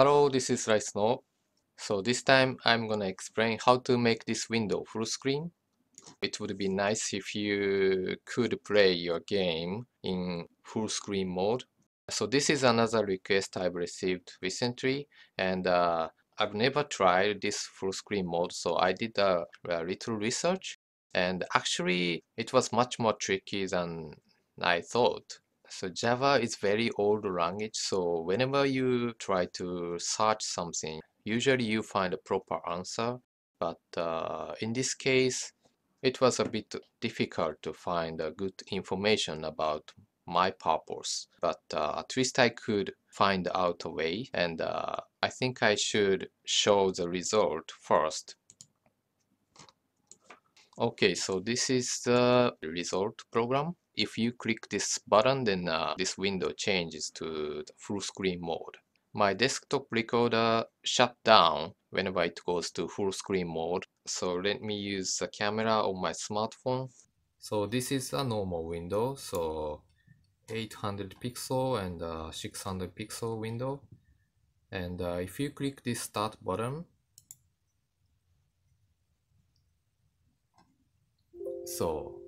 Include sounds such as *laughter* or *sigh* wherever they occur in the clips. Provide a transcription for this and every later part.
Hello, this is RyiSnow. So this time I'm gonna explain how to make this window full screen. It would be nice if you could play your game in full screen mode. So this is another request I've received recently and uh, I've never tried this full screen mode so I did a, a little research and actually it was much more tricky than I thought. So Java is very old language, so whenever you try to search something, usually you find a proper answer. But uh, in this case, it was a bit difficult to find a good information about my purpose. But uh, at least I could find out a way, and uh, I think I should show the result first. Okay, so this is the result program if you click this button, then uh, this window changes to full screen mode. My desktop recorder shut down whenever it goes to full screen mode. So let me use the camera on my smartphone. So this is a normal window. So 800 pixel and uh, 600 pixel window. And uh, if you click this start button, so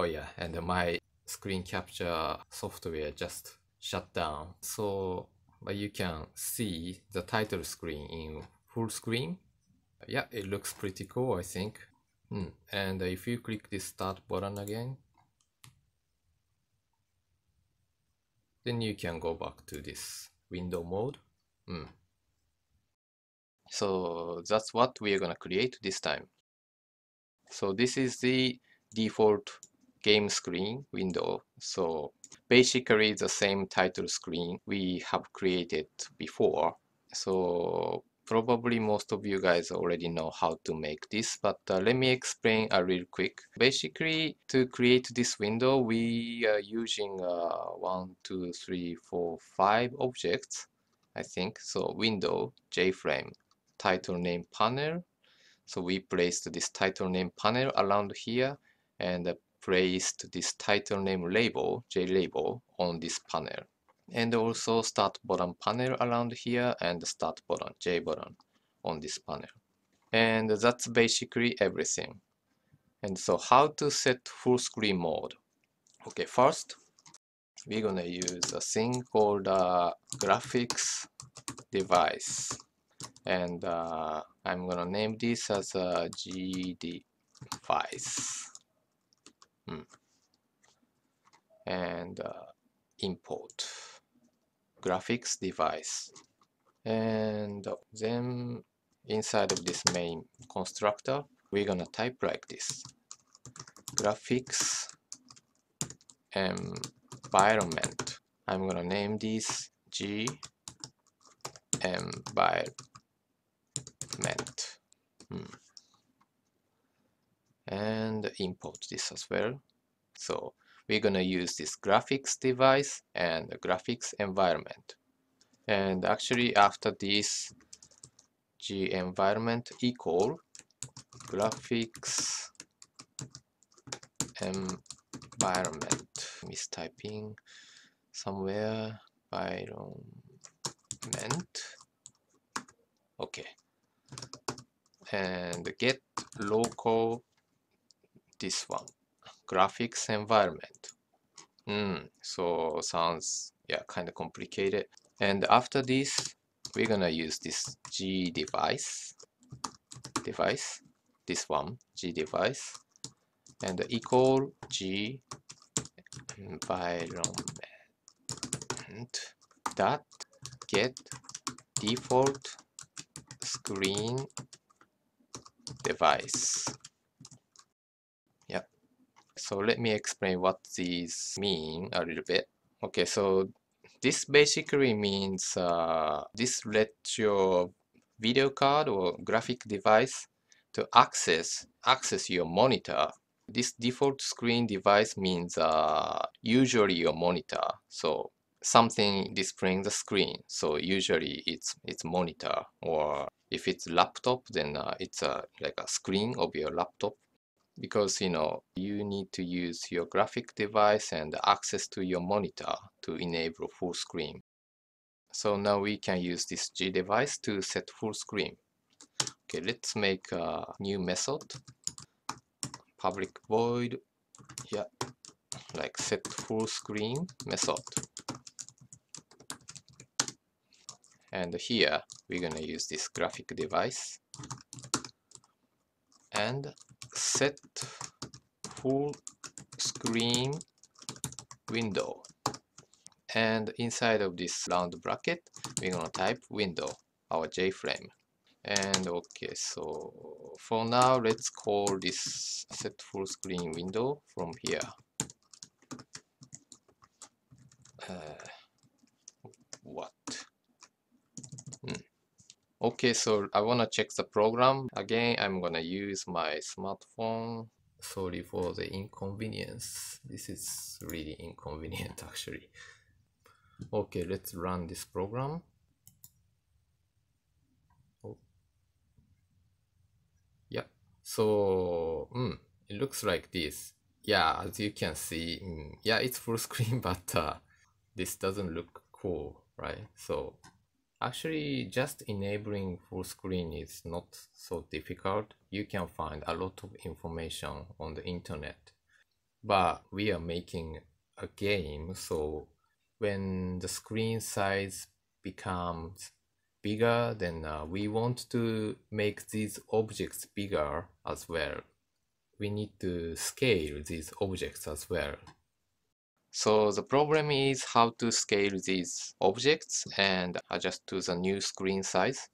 oh yeah and my screen capture software just shut down so but you can see the title screen in full screen yeah it looks pretty cool I think hmm. and if you click this start button again then you can go back to this window mode hmm. so that's what we're gonna create this time so this is the default game screen window. So basically the same title screen we have created before. So probably most of you guys already know how to make this, but uh, let me explain a real quick. Basically, to create this window, we are using uh, one, two, three, four, five objects, I think. So window, JFrame, title name panel. So we placed this title name panel around here and placed this title name label, JLabel, on this panel. And also start button panel around here and start button, J button on this panel. And that's basically everything. And so how to set full screen mode? Okay, first, we're gonna use a thing called uh, graphics device. And uh, I'm gonna name this as a G device Hmm. And uh, import graphics device. And then inside of this main constructor, we're gonna type like this. Graphics environment. I'm gonna name this G environment. Hmm and import this as well. So we're gonna use this graphics device and graphics environment. And actually after this G environment equal graphics environment mistyping somewhere environment okay and get local this one. Graphics environment. Mm, so sounds yeah kind of complicated. And after this we're gonna use this G device. Device. This one G device. And equal G environment. Dot get default screen device so let me explain what these mean a little bit. Okay, so this basically means uh, this lets your video card or graphic device to access access your monitor. This default screen device means uh, usually your monitor. So something displaying the screen. So usually it's it's monitor or if it's laptop then uh, it's a like a screen of your laptop because you know you need to use your graphic device and access to your monitor to enable full screen So now we can use this G device to set full screen. Okay, let's make a new method. Public void, yeah, like set full screen method. And here we're gonna use this graphic device and set full screen window. And inside of this round bracket we're gonna type window our JFrame. And okay so for now let's call this set full screen window from here. Uh, what. Okay so I wanna check the program. Again I'm gonna use my smartphone. Sorry for the inconvenience. This is really inconvenient *laughs* actually. Okay let's run this program. Oh. yeah so mm, it looks like this. Yeah as you can see mm, yeah it's full *laughs* screen but uh, this doesn't look cool right? So actually just enabling full screen is not so difficult. You can find a lot of information on the internet. But we are making a game so when the screen size becomes bigger then uh, we want to make these objects bigger as well. We need to scale these objects as well so the problem is how to scale these objects and adjust to the new screen size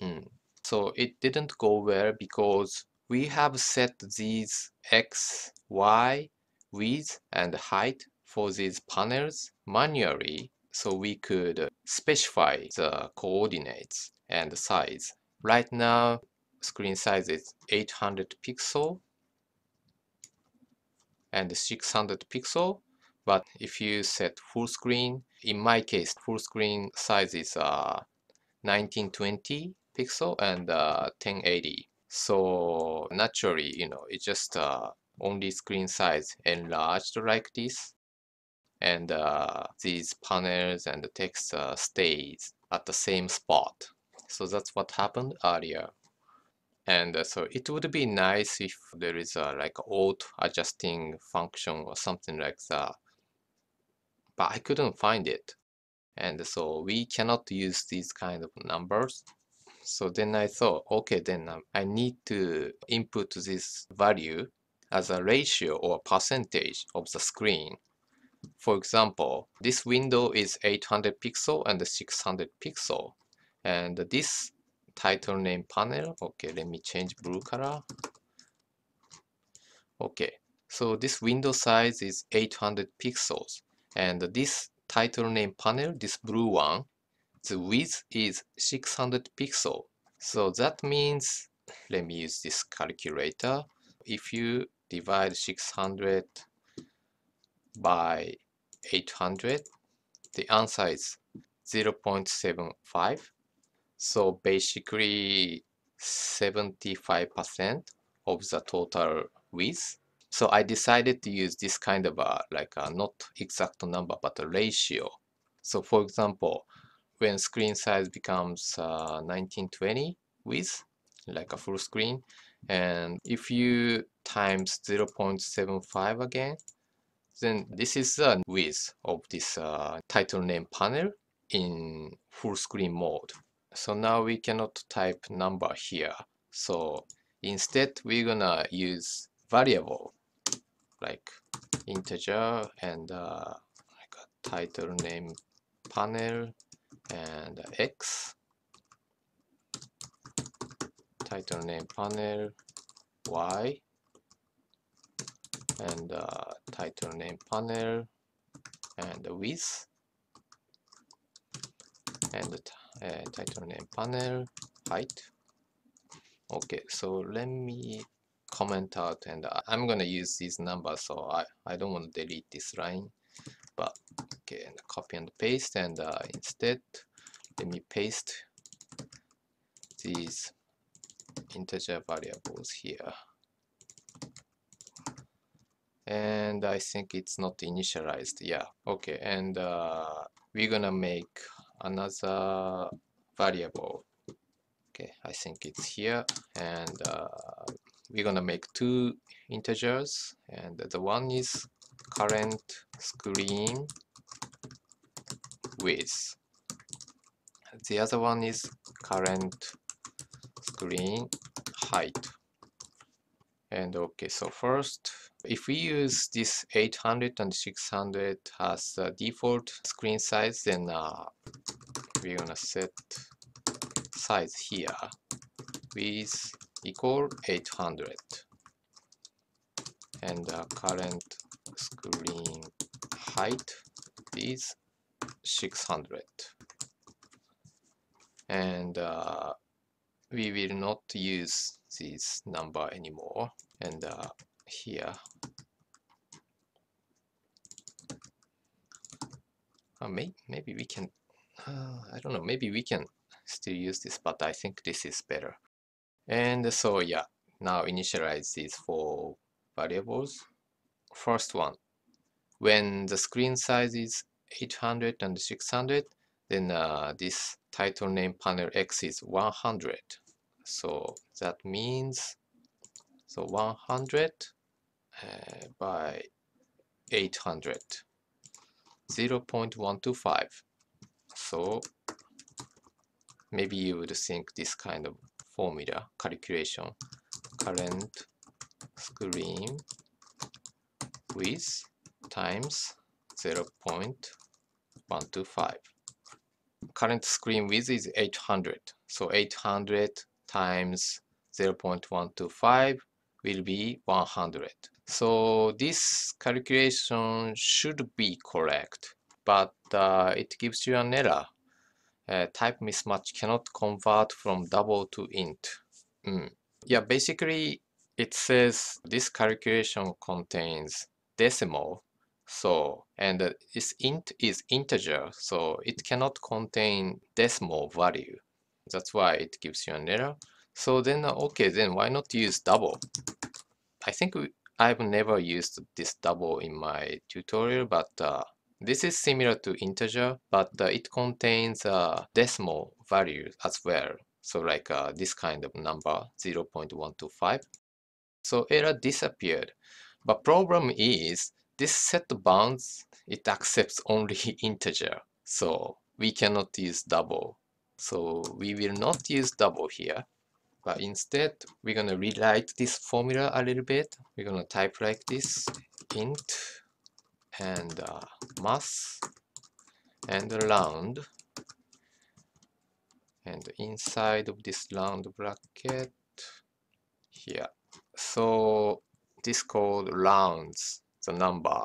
mm. so it didn't go well because we have set these x y width and height for these panels manually so we could specify the coordinates and size. Right now, screen size is 800 pixel and 600 pixel. But if you set full screen, in my case, full screen size is uh, 1920 pixel and uh, 1080. So naturally, you know, it's just uh, only screen size enlarged like this and uh, these panels and the text uh, stays at the same spot. So that's what happened earlier. And uh, so it would be nice if there is a like auto adjusting function or something like that. But I couldn't find it. And so we cannot use these kind of numbers. So then I thought, okay, then um, I need to input this value as a ratio or percentage of the screen for example, this window is 800 pixel and 600 pixel. And this title name panel, okay, let me change blue color. Okay, so this window size is 800 pixels. And this title name panel, this blue one, the width is 600 pixel. So that means, let me use this calculator. If you divide 600 by 800 the answer is 0.75 so basically 75% of the total width so I decided to use this kind of a like a not exact number but a ratio so for example when screen size becomes uh, 1920 width like a full screen and if you times 0.75 again then this is the width of this uh, title name panel in full screen mode. So now we cannot type number here. So instead we're gonna use variable like integer and uh, like a title name panel and x. Title name panel y. And uh, title name panel and width. And uh, title name panel height. Okay so let me comment out and I'm gonna use these numbers so I, I don't want to delete this line. But okay and copy and paste and uh, instead let me paste these integer variables here. And I think it's not initialized. Yeah okay and uh, we're gonna make another variable. Okay I think it's here and uh, we're gonna make two integers and the one is current screen width. The other one is current screen height. And okay so first if we use this 800 and 600 as the default screen size then uh, we're gonna set size here with equal 800 and the current screen height is 600 and uh, we will not use this number anymore. And uh, here. Uh, may maybe we can uh, I don't know maybe we can still use this but I think this is better and so yeah now initialize these four variables. First one when the screen size is 800 and 600 then uh, this title name panel X is 100 so that means so 100 uh, by 800 0 0.125 so maybe you would think this kind of formula calculation current screen width times 0 0.125 current screen width is 800 so 800 times 0.125 will be 100 so this calculation should be correct but uh, it gives you an error uh, type mismatch cannot convert from double to int. Mm. yeah basically it says this calculation contains decimal so and this int is integer so it cannot contain decimal value. That's why it gives you an error. So then okay then why not use double? I think we, I've never used this double in my tutorial but uh, this is similar to integer but uh, it contains a decimal value as well. So like uh, this kind of number 0.125 so error disappeared. But problem is this set bounds it accepts only *laughs* integer. So we cannot use double. So we will not use double here. But instead we're gonna rewrite this formula a little bit. We're gonna type like this int and uh, Math and round and inside of this round bracket here so this code rounds the number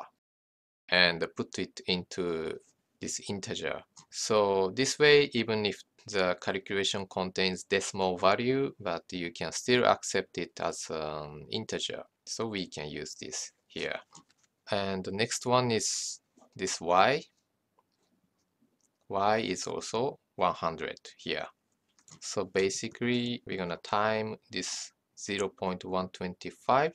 and put it into this integer. So this way, even if the calculation contains decimal value, but you can still accept it as an integer. So we can use this here. And the next one is this y. y is also 100 here. So basically, we're gonna time this 0.125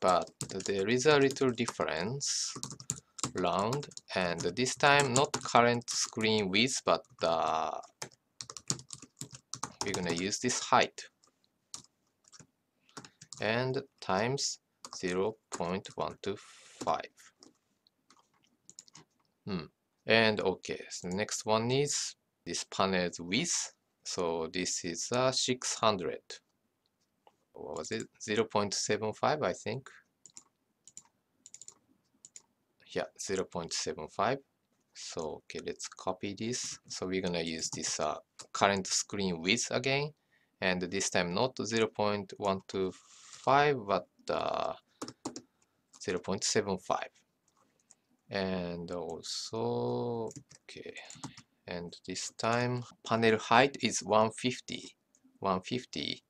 but there is a little difference round and this time not current screen width but uh, we're gonna use this height and times 0.125 hmm. and okay so next one is this panel's width. So this is uh, 600 what was it? 0 0.75 I think. Yeah 0 0.75 so okay let's copy this. So we're gonna use this uh, current screen width again. And this time not 0 0.125 but uh, 0.75 and also okay. And this time panel height is 150 150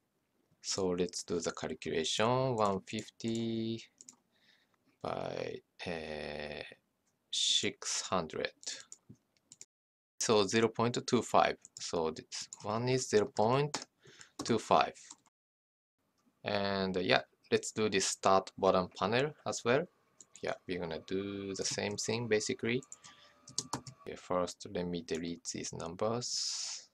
so let's do the calculation 150 by uh, 600 so 0 0.25 so this one is 0 0.25 and uh, yeah let's do this start bottom panel as well yeah, we're gonna do the same thing basically. Okay, first, let me delete these numbers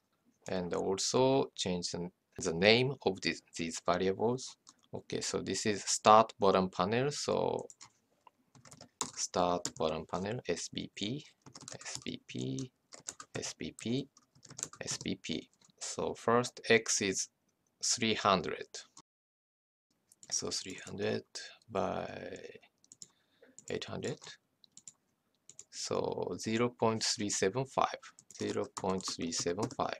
and also change the, the name of this, these variables. Okay, so this is start bottom panel. So start bottom panel SBP, SBP, SBP, SBP. So first X is 300. So 300 by 800. So 0 0.375. 0 0.375.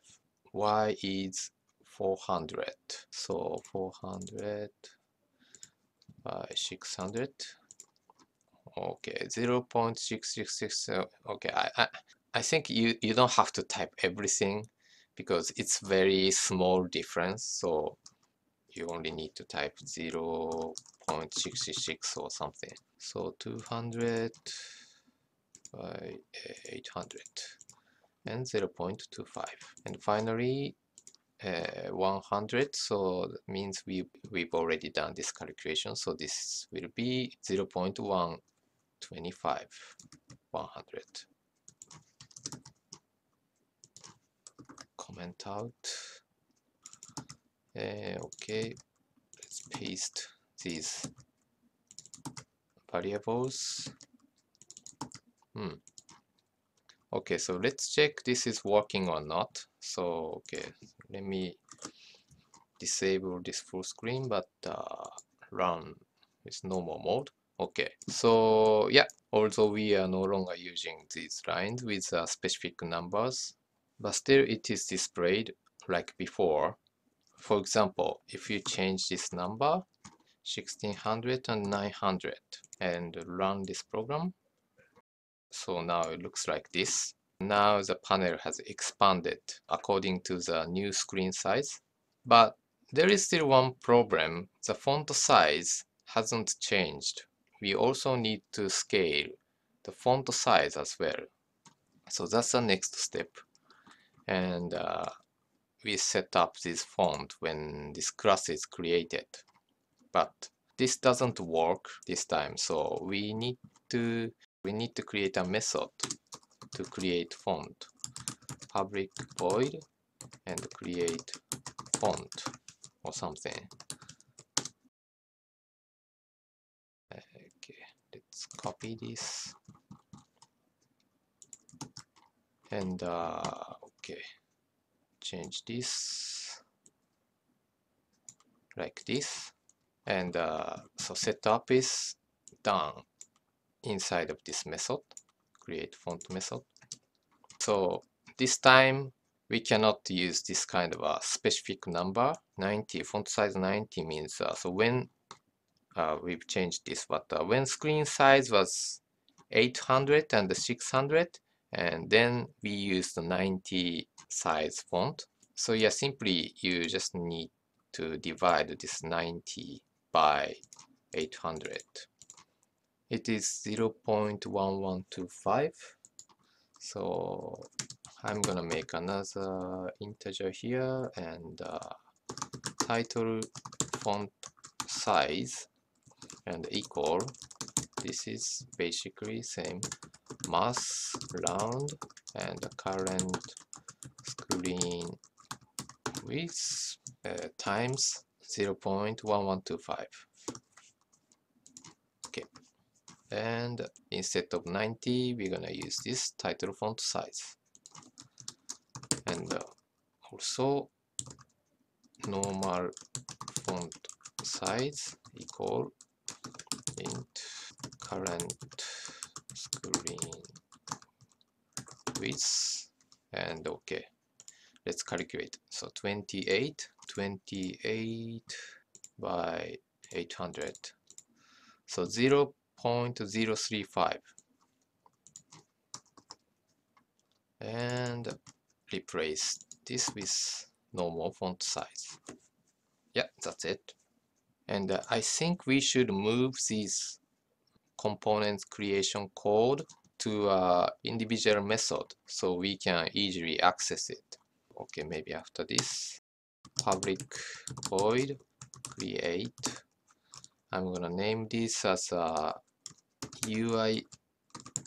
Y is 400. So 400 by 600. Okay, 0 0.666. Okay, I, I, I think you, you don't have to type everything because it's very small difference. So you only need to type 0 0.66 or something. So 200 by 800 and 0 0.25. And finally, uh, 100 so that means we we've already done this calculation so this will be 0 0.125 100 comment out uh, okay let's paste these variables. Hmm. Okay so let's check this is working or not. So okay let me disable this full screen but uh, run with normal mode. Okay so yeah although we are no longer using these lines with uh, specific numbers but still it is displayed like before for example if you change this number 1600 and 900 and run this program so now it looks like this now the panel has expanded according to the new screen size. But there is still one problem. The font size hasn't changed. We also need to scale the font size as well. So that's the next step. And uh, we set up this font when this class is created. But this doesn't work this time. So we need to we need to create a method to create font public void and create font or something okay let's copy this and uh, okay change this like this and uh, so setup is done inside of this method create font method. So this time we cannot use this kind of a specific number 90 font size 90 means uh, so when uh, we've changed this but uh, when screen size was 800 and 600 and then we use the 90 size font. So yeah simply you just need to divide this 90 by 800 it is 0.1125 so I'm gonna make another integer here and uh, title font size and equal. This is basically same Math round and the current screen width uh, times 0.1125 okay. And instead of 90 we're gonna use this title font size. And uh, also normal font size equal int current screen width and okay. Let's calculate. So 28 28 by 800 so 0 0.035 and replace this with normal font size. Yeah that's it. And uh, I think we should move this component creation code to a individual method so we can easily access it okay maybe after this public void create I'm gonna name this as a UI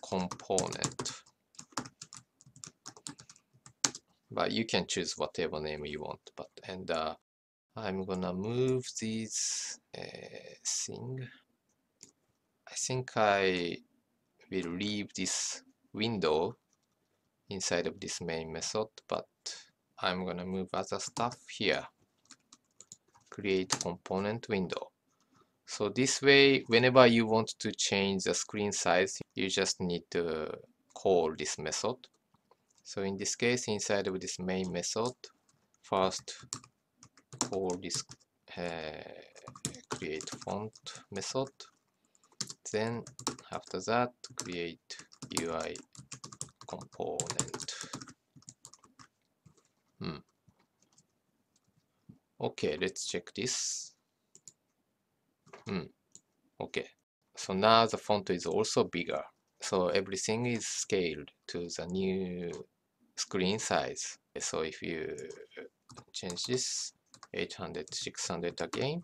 component. But you can choose whatever name you want. But and uh, I'm gonna move this uh, thing. I think I will leave this window inside of this main method, but I'm gonna move other stuff here. Create component window. So this way, whenever you want to change the screen size, you just need to call this method. So in this case, inside of this main method, first call this uh, create font method. Then after that, create UI component. Hmm. Okay, let's check this. Hmm. Okay. So now the font is also bigger. So everything is scaled to the new screen size. So if you change this 800, 600 again,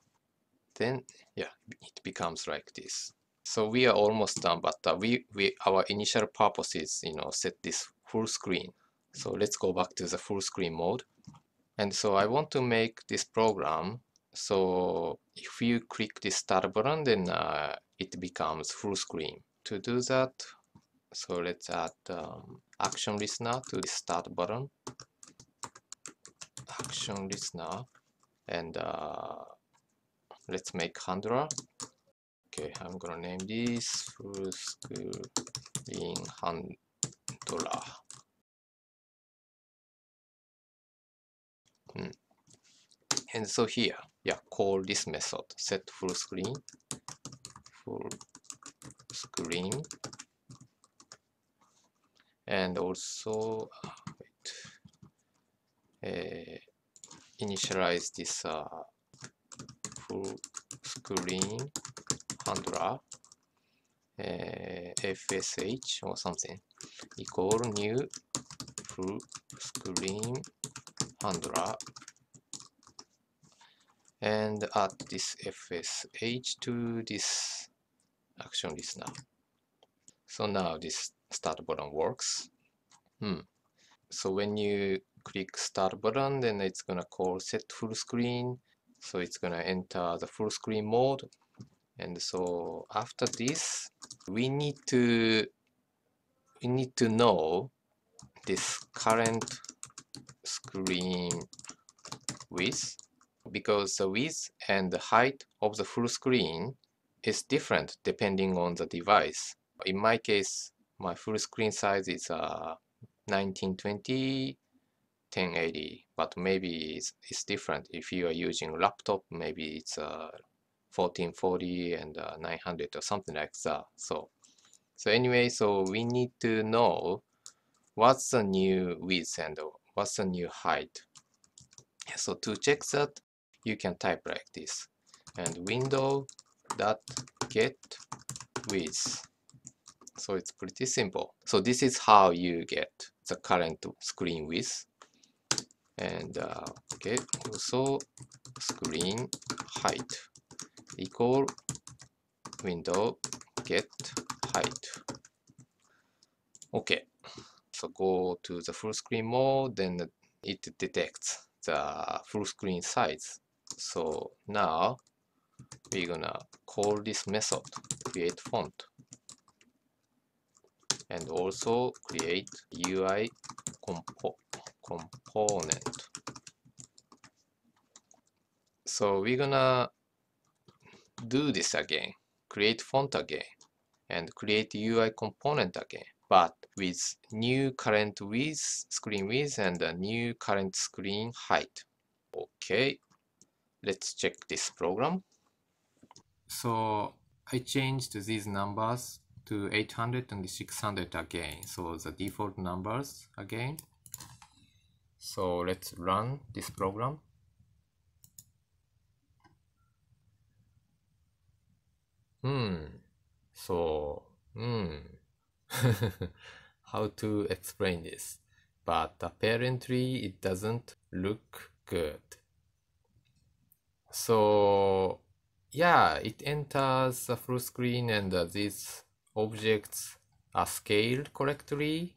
then yeah, it becomes like this. So we are almost done, but uh, we, we our initial purpose is, you know, set this full screen. So let's go back to the full screen mode. And so I want to make this program so if you click this start button, then uh, it becomes full screen. To do that, so let's add um, action listener to the start button. Action listener, and uh, let's make handler. Okay, I'm gonna name this. Full screen handler. Hmm. And so here, yeah, call this method. Set full screen, full screen, and also wait, uh, initialize this uh, full screen handler uh, FSH or something equal new full screen handler and add this FSH to this action listener. So now this start button works. Hmm. So when you click start button, then it's gonna call set full screen. So it's gonna enter the full screen mode. And so after this, we need to we need to know this current screen width because the width and the height of the full screen is different depending on the device. In my case, my full screen size is uh, 1920 1080 but maybe it's, it's different if you are using laptop maybe it's uh, 1440 and uh, 900 or something like that. So so anyway so we need to know what's the new width and what's the new height. So to check that you can type like this and window dot get width. So it's pretty simple. So this is how you get the current screen width. And uh, okay also screen height equal window get height. Okay so go to the full screen mode then it detects the full screen size. So now we're gonna call this method create font. And also create UI compo component. So we're gonna do this again create font again and create UI component again but with new current width screen width and a new current screen height okay let's check this program. So I changed these numbers to 800 and 600 again. So the default numbers again. So let's run this program. Hmm. So, hmm. How to explain this? But apparently it doesn't look good. So yeah, it enters the full screen and uh, this objects are scaled correctly,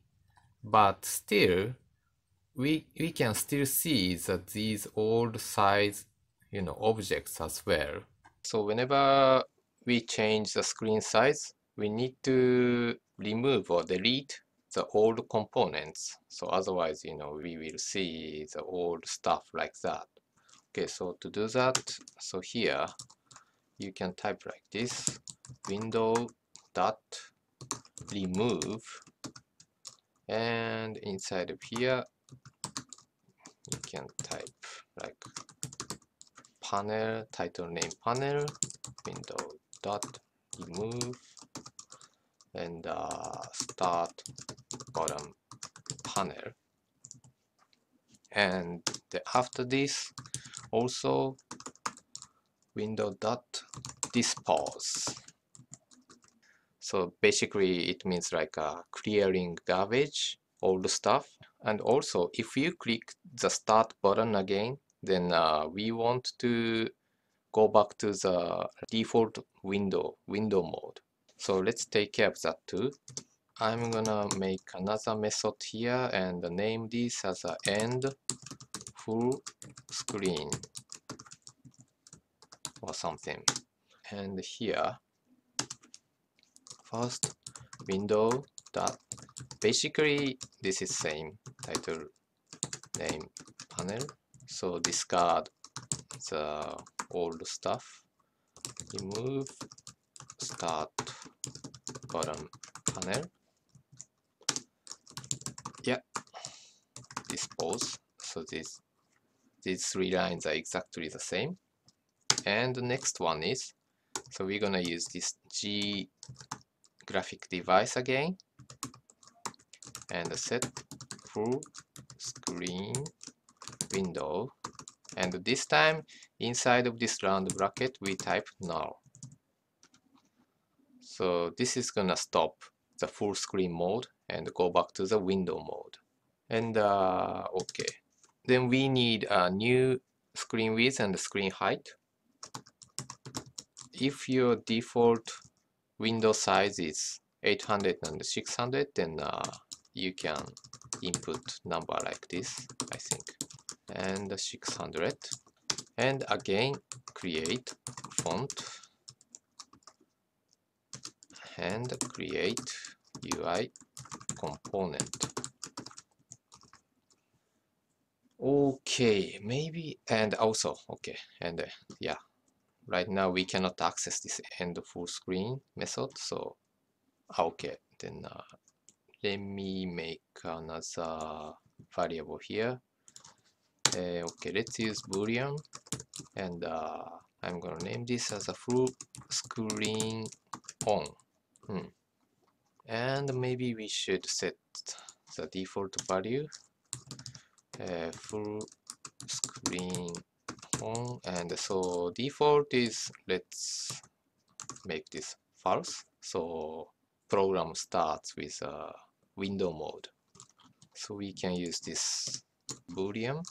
but still we we can still see that these old size you know objects as well. So whenever we change the screen size, we need to remove or delete the old components. So otherwise, you know, we will see the old stuff like that. Okay, so to do that, so here you can type like this, window dot remove, and inside of here you can type like panel title name panel window dot remove and uh, start bottom panel. And the, after this also window dot dispose. So basically it means like uh, clearing garbage the stuff. And also if you click the start button again then uh, we want to go back to the default window window mode. So let's take care of that too. I'm gonna make another method here and name this as a end full screen or something. And here first window dot basically this is same title name panel. So discard the old stuff remove start. Bottom panel. Yeah. Dispose so this these three lines are exactly the same. And the next one is so we're gonna use this G graphic device again. And set full screen window and this time inside of this round bracket we type null. So this is gonna stop the full screen mode and go back to the window mode. And uh, okay. Then we need a new screen width and screen height. If your default window size is 800 and 600 then uh, you can input number like this I think and 600 and again create font. And create UI component. Okay maybe and also okay and uh, yeah. Right now we cannot access this end full screen method so ah, okay then uh, let me make another variable here uh, okay let's use boolean and uh, I'm gonna name this as a full screen on. Hmm. and maybe we should set the default value uh, full screen on. And so default is let's make this false. So program starts with a window mode. So we can use this boolean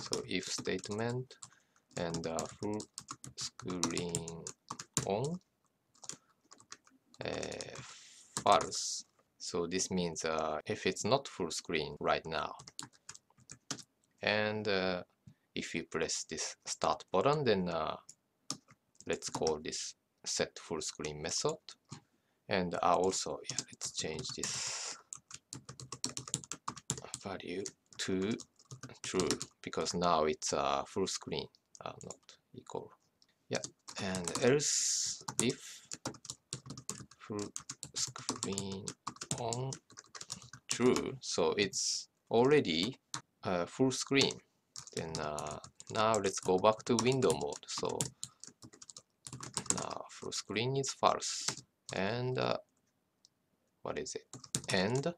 so if statement and uh, full screen on uh, false. So this means uh, if it's not full screen right now. And uh, if you press this start button then uh, let's call this set full screen method. And uh, also yeah let's change this value to true because now it's uh, full screen uh, not equal. Yeah and else if full screen on true so it's already uh, full screen. Then uh, now let's go back to window mode. So now full screen is false. And uh, what is it? And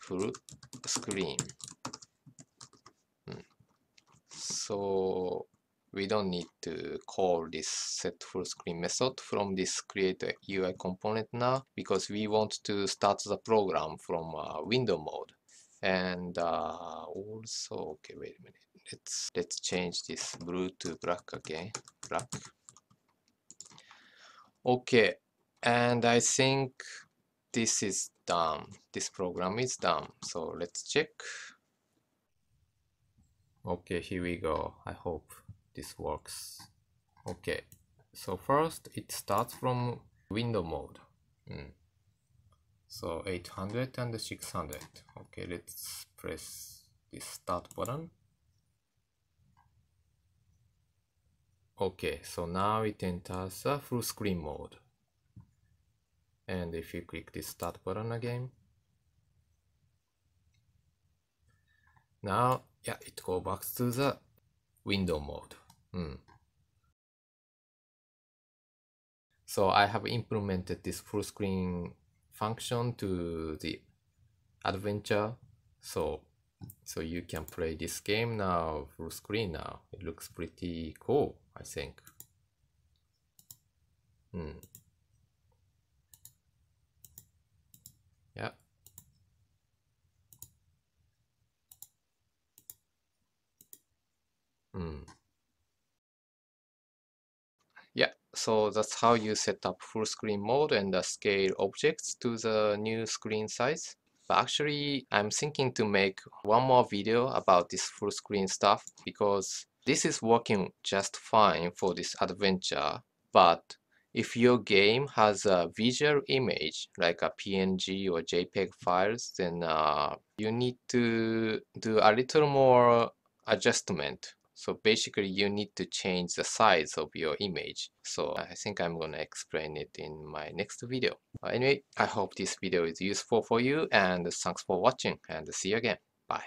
full screen. So we don't need to call this set full screen method from this create UI component now because we want to start the program from uh, window mode and uh, also okay wait a minute let's let's change this blue to black again black okay and I think this is done. This program is done. So let's check. Okay, here we go. I hope this works. Okay, so first it starts from window mode. Mm. So 800 and 600. Okay, let's press this start button. Okay, so now it enters a full screen mode. And if you click the start button again, now, yeah, it go back to the window mode. Mm. So I have implemented this full screen function to the adventure. So so you can play this game now full screen now. It looks pretty cool, I think. Hmm. Yeah. Hmm. Yeah, so that's how you set up full screen mode and uh, scale objects to the new screen size. But actually, I'm thinking to make one more video about this full screen stuff because this is working just fine for this adventure. But if your game has a visual image like a PNG or JPEG files, then uh, you need to do a little more adjustment so basically you need to change the size of your image. So I think I'm gonna explain it in my next video. Anyway, I hope this video is useful for you and thanks for watching and see you again. Bye.